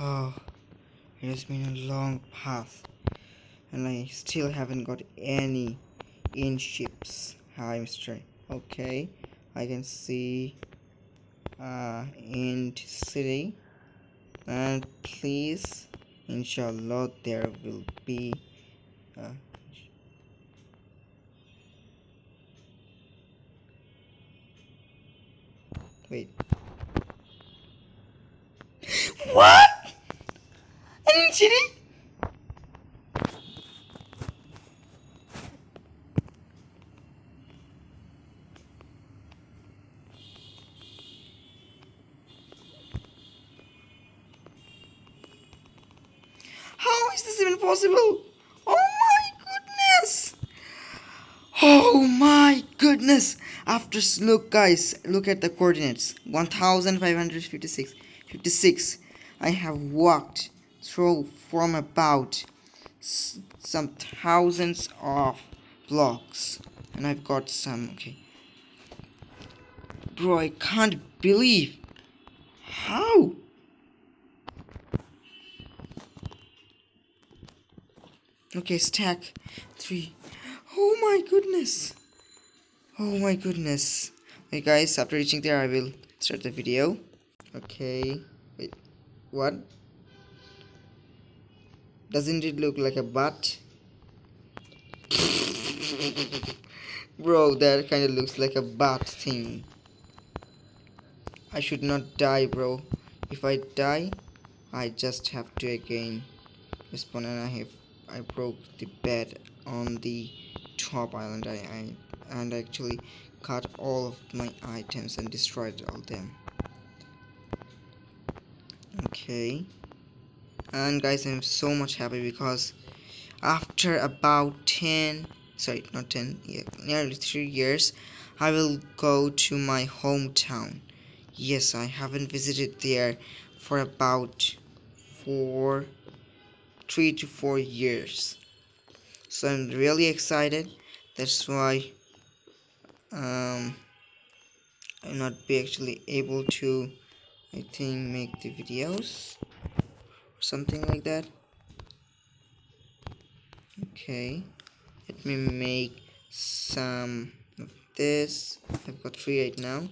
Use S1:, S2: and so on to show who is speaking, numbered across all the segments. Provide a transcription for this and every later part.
S1: Oh, it has been a long path, and I still haven't got any End ships. Hi, Mister. Okay, I can see uh, End city, and please, inshallah, there will be. Uh, wait. What? An? How is this even possible? Oh my goodness! Oh my goodness! After look, guys, look at the coordinates 1556. 56. I have walked through from about some thousands of blocks, and I've got some. Okay, bro, I can't believe how. Okay, stack three. Oh my goodness. Oh my goodness. Okay, guys, after reaching there, I will start the video. Okay. Wait. What? Doesn't it look like a butt? Bro, that kind of looks like a butt thing. I should not die, bro. If I die, I just have to again respawn and I have I broke the bed on the top island I, I and actually cut all of my items and destroyed all them okay and guys I'm so much happy because after about 10 sorry not 10 yeah, nearly 3 years I will go to my hometown. Yes I haven't visited there for about 4 three to four years. So i'm really excited. That's why um i'll not be actually able to i think make the videos something like that. Okay let me make some of this. I've got three right now.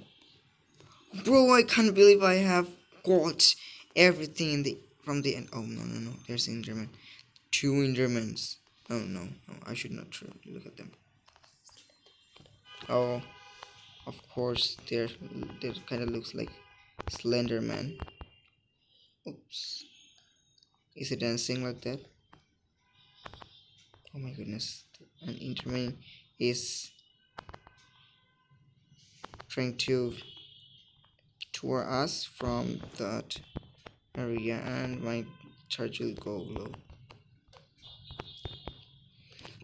S1: Bro i can't believe i have got everything in the from the end. Oh no no no there's enderman two endermans oh no no i should not look at them. Oh of course they're they kind of looks like slenderman. Oops is it dancing like that? Oh my goodness. An enderman is trying to tour us from that area and my charge will go low.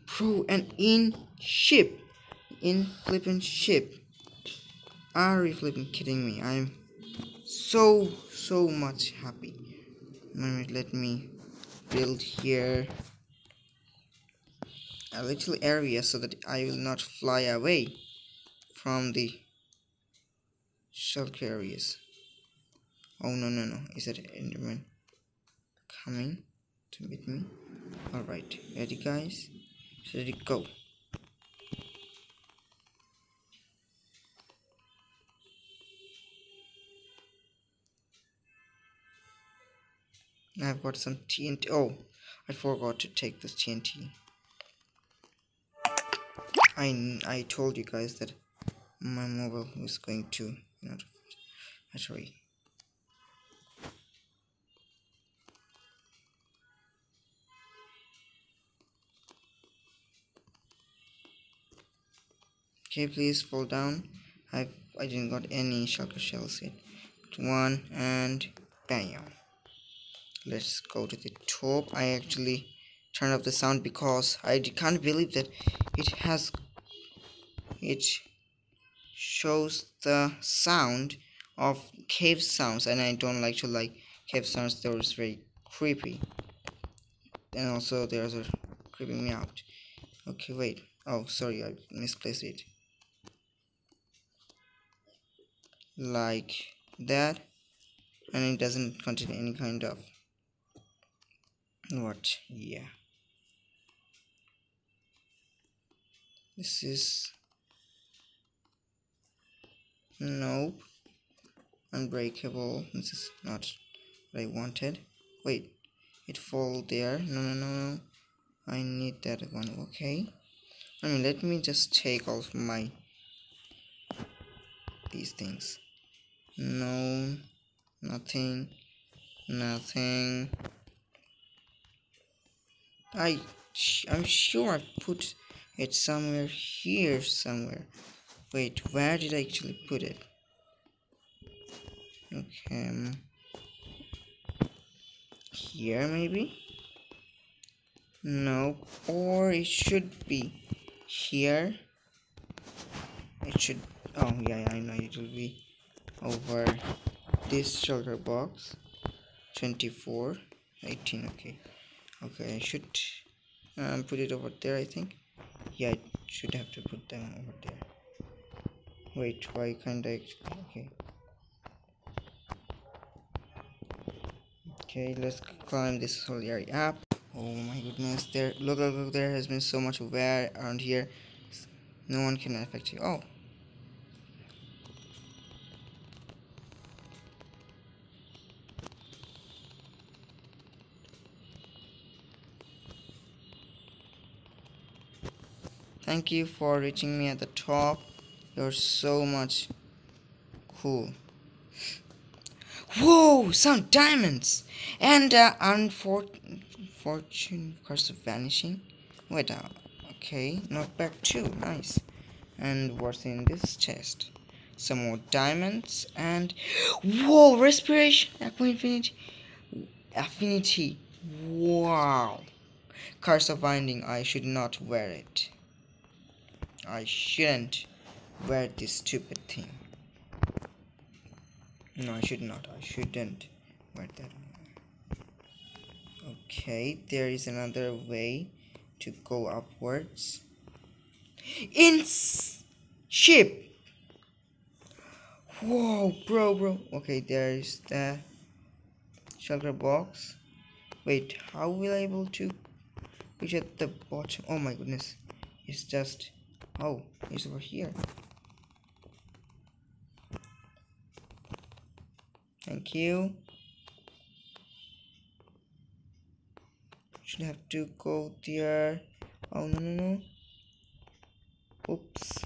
S1: Bro and End ship. In flipping ship. Are you flipping kidding me? I'm so so much happy Let me build here a little area so that i will not fly away from the shelter areas. Oh no no no. Is that enderman coming to meet me? All right. Ready guys? Ready go i've got some tnt oh i forgot to take this tnt i i told you guys that my mobile was going to not battery Okay, please fall down. I I didn't got any shulker shells yet. One and bam. Let's go to the top. I actually turned off the sound because I can't believe that it has it shows the sound of cave sounds and I don't like to like cave sounds. Those very creepy. And also there's a creeping me out. Okay wait. Oh sorry I misplaced it. Like that. And it doesn't contain any kind of what yeah this is nope. Unbreakable. This is not what I wanted. Wait it fall there? No no no no. I need that one okay. I mean let me just take off my these things. No nothing nothing I I'm sure I put it somewhere here somewhere. Wait where did I actually put it? Okay. Here maybe? No or it should be here. It should oh yeah I know it will be over this shulker box. 24 18 okay okay I should um, put it over there I think. Yeah I should have to put them over there. Wait why can't I okay. Okay let's climb this whole area up. Oh my goodness there look, look look there has been so much wear around here. No one can affect you. Oh Thank you for reaching me at the top. You're so much cool. Whoa! Some diamonds! And uh, unfortunate curse of vanishing. Wait, uh, okay, not bad too. Nice. And what's in this chest? Some more diamonds and whoa! Respiration, aqua infinity, affinity. Wow! Curse of binding. I should not wear it. I shouldn't wear this stupid thing. No, I should not. I shouldn't wear that. Okay, there is another way to go upwards. End ship. Whoa, bro, bro. Okay, there is the shelter box. Wait, how will I able to reach at the bottom? Oh my goodness. It's just Oh, he's over here. Thank you. Should have to go there. Oh, no, no, no. Oops.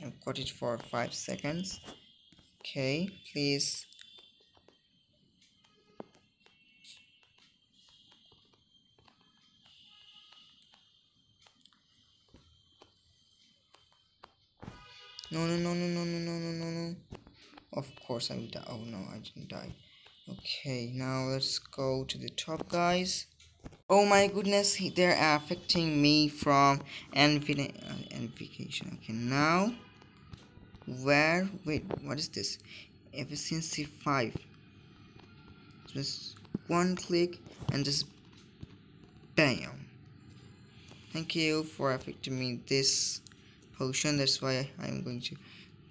S1: I've got it for five seconds. Okay, please course I die. Oh, no, I didn't die. Okay, now let's go to the top, guys. Oh my goodness, they're affecting me from amplification. Uh, okay, now, where, wait, what is this? Efficiency 5. Just one click and just bam. Thank you for affecting me this potion that's why I'm going to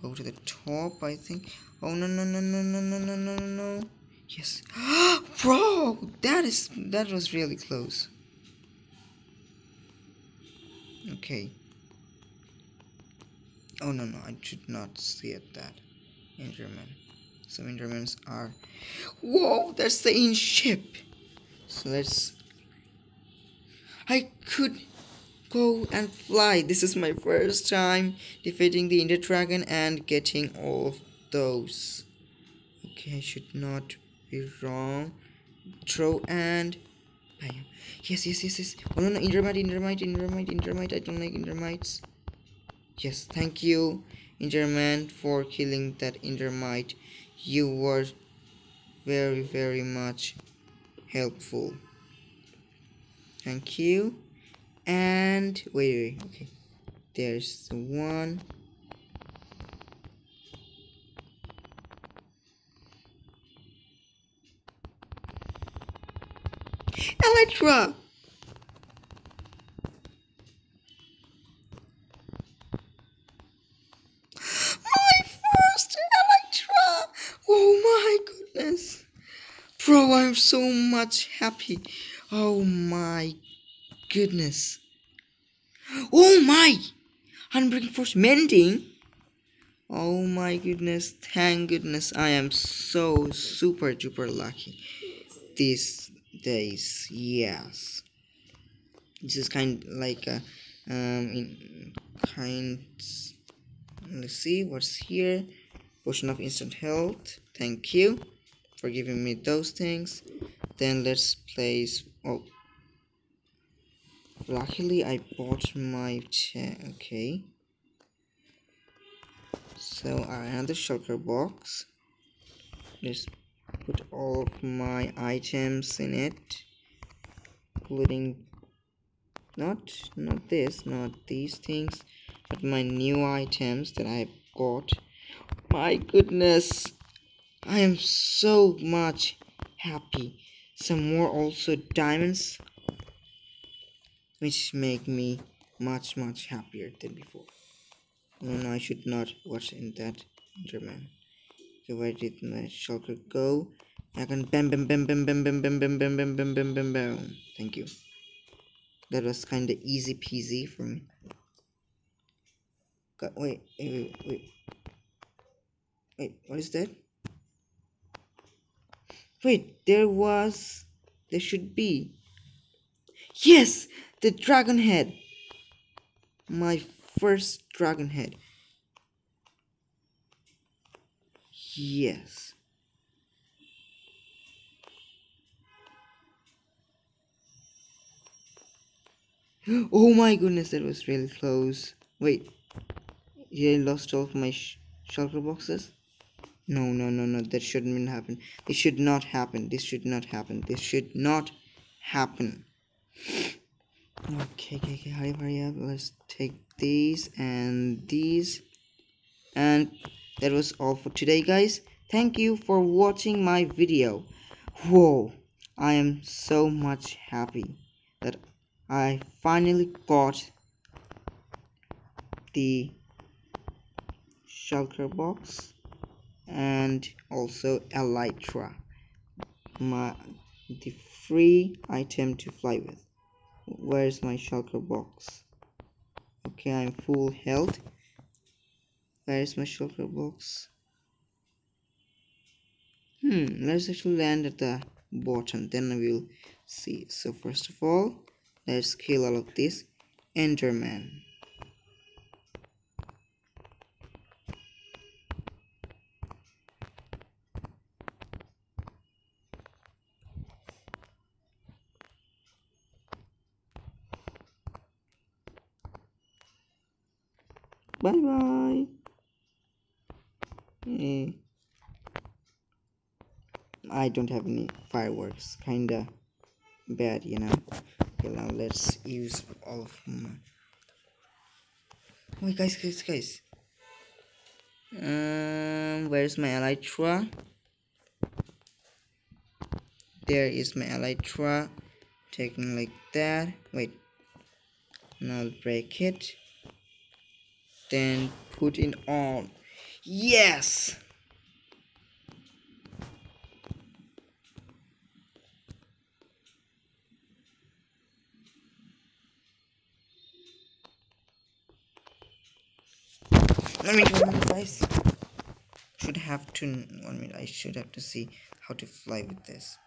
S1: go to the top I think. Oh no no no no no no no no no yes. Bro that is that was really close. Okay. Oh no no I should not see it that. Enderman some Endermans are whoa that's the End ship. So let's I could go and fly. This is my first time defeating the Ender Dragon and getting all of those. Okay, I should not be wrong. Throw and bam. Yes, yes, yes, yes. Oh no, no, Endermite, Endermite, Endermite, Endermite. I don't like Endermites. Yes, thank you, Enderman, for killing that Endermite. You were very, very much helpful. Thank you and wait, wait, okay. There's the one. Elytra! My first Elytra! Oh my goodness! Bro, I'm so much happy. Oh my goodness. Oh my! Unbreaking Force mending? Oh my goodness, thank goodness I am so super duper lucky these days, yes. This is kind like a um in kind let's see what's here. Potion of instant health, thank you for giving me those things. Then let's place oh luckily I bought my chair okay. So another shulker box. Let's put all of my items in it. Including not not this not these things but my new items that I've got. My goodness I am so much happy. Some more also diamonds which make me much much happier than before no no I should not watch in that Enderman where did my shulker go I can bam bam bam bam bam bam bam bam bam bam bam bam bam bam thank you that was kinda easy peasy for me wait wait wait wait wait what is that wait there was there should be yes the dragon head. My first dragon head. Yes. Oh my goodness that was really close. Wait. Did I lost all of my sh shulker boxes? No no no no that shouldn't happen. This should not happen. This should not happen. This should not happen okay okay okay. Hurry hurry up let's take these and these. And that was all for today guys. Thank you for watching my video. Whoa i am so much happy that i finally got the shulker box and also elytra my the free item to fly with where's my shulker box? Okay i'm full health. Where's my shulker box? Hmm let's actually land at the bottom. Then we will see. So first of all let's kill all of this. Enderman bye bye eh. I don't have any fireworks. Kinda bad you know. Okay now let's use all of my guys guys guys. Um where's my elytra? There is my elytra. Taking like that. Wait. Now break it then put it on. Yes. Let me guys should have to one minute i should have to see how to fly with this.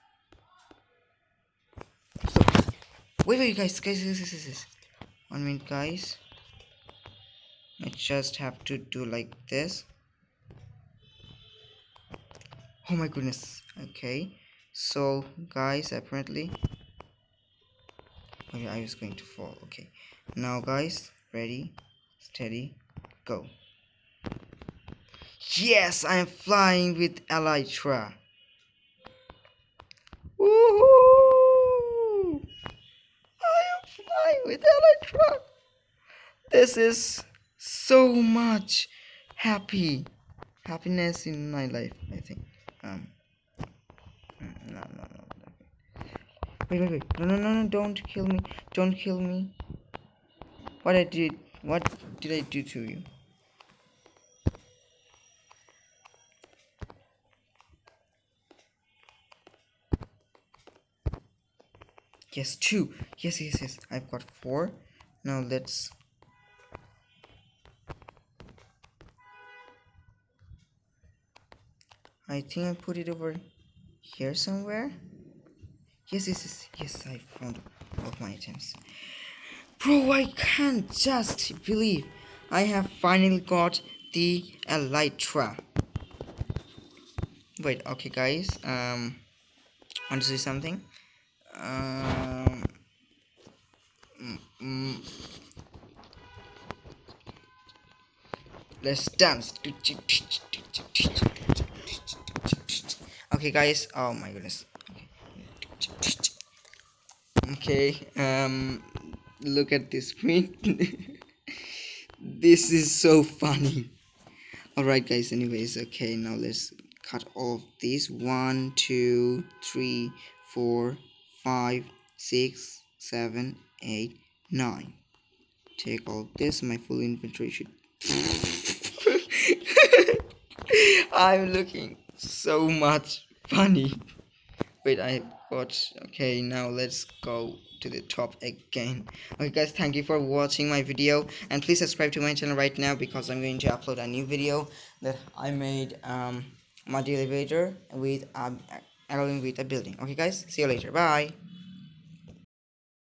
S1: So wait wait guys guys guys guys, guys. one minute guys I just have to do like this. Oh my goodness. Okay. So guys apparently okay I was going to fall. Okay. Now guys ready steady go. Yes I am flying with Elytra. Woohoo! I am flying with Elytra. This is so much happy happiness in my life i think. Um no no no wait wait wait. No no no no don't kill me don't kill me. What i did what did i do to you? Yes two. Yes yes yes. I've got four. Now let's i think i put it over here somewhere. Yes yes yes yes i found all of my items. Bro i can't just believe i have finally got the elytra. Wait okay guys um I want to say something? Um mm, mm. let's dance okay guys. Oh my goodness. Okay um look at this screen. This is so funny. Alright guys. Anyways okay now let's cut off of these one two three four five six seven eight nine. Take all this my full inventory should i'm looking so much funny. Wait i got okay now let's go to the top again. Okay guys thank you for watching my video and please subscribe to my channel right now because i'm going to upload a new video that i made um mud elevator with um with a building. Okay guys see you later. Bye